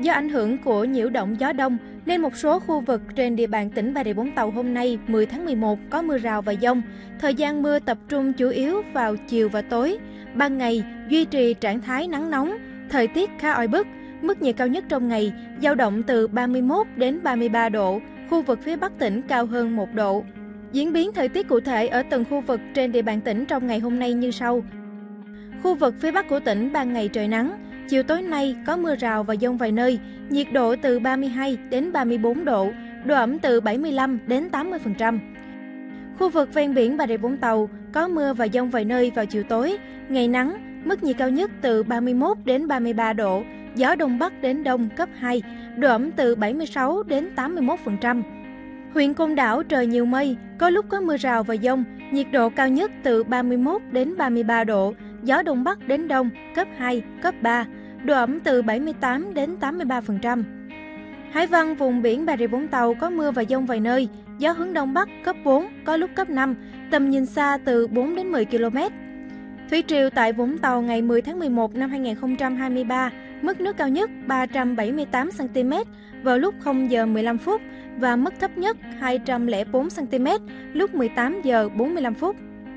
Do ảnh hưởng của nhiễu động gió đông, nên một số khu vực trên địa bàn tỉnh Bà Rịa Vũng Tàu hôm nay 10 tháng 11 có mưa rào và dông. Thời gian mưa tập trung chủ yếu vào chiều và tối. Ban ngày duy trì trạng thái nắng nóng, thời tiết khá oi bức. Mức nhiệt cao nhất trong ngày dao động từ 31 đến 33 độ, khu vực phía Bắc tỉnh cao hơn 1 độ. Diễn biến thời tiết cụ thể ở từng khu vực trên địa bàn tỉnh trong ngày hôm nay như sau. Khu vực phía Bắc của tỉnh ban ngày trời nắng, chiều tối nay có mưa rào và dông vài nơi, nhiệt độ từ 32 đến 34 độ, độ ẩm từ 75 đến 80%. Khu vực ven biển Bà Rịa Vũng Tàu có mưa và dông vài nơi vào chiều tối, ngày nắng, mức nhiệt cao nhất từ 31 đến 33 độ, gió đông bắc đến đông cấp 2, độ ẩm từ 76 đến 81%. Huyện Côn Đảo trời nhiều mây, có lúc có mưa rào và dông, nhiệt độ cao nhất từ 31 đến 33 độ, gió đông bắc đến đông cấp 2, cấp 3, độ ẩm từ 78 đến 83%. Hải Văn, vùng biển Bà Rịa Vũng Tàu có mưa và dông vài nơi, gió hướng đông bắc cấp 4, có lúc cấp 5, tầm nhìn xa từ 4 đến 10 km. Thủy triều tại Vũng Tàu ngày 10 tháng 11 năm 2023, mức nước cao nhất 378 cm vào lúc 0 giờ 15 phút và mức thấp nhất 204 cm lúc 18 giờ 45 phút.